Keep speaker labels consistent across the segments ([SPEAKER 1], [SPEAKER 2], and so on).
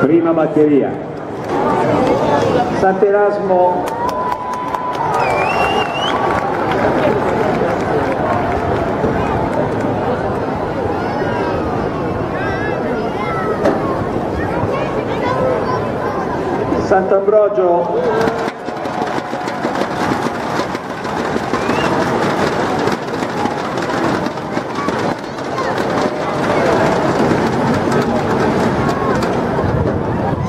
[SPEAKER 1] Prima batteria. Sant'Erasmo Sant'Ambrogio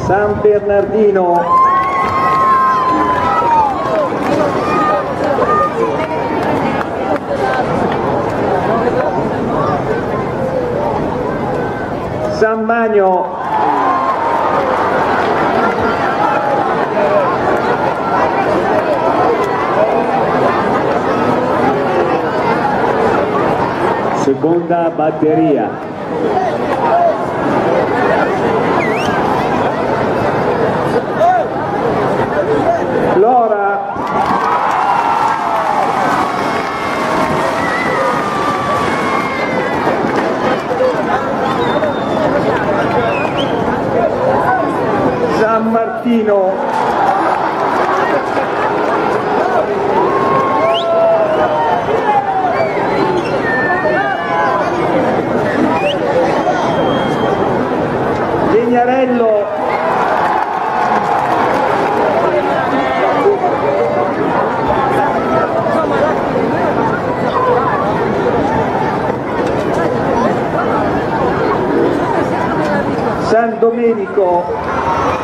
[SPEAKER 1] San Bernardino San Magno Seconda batteria. Lora San Martino Legnarello. San Domenico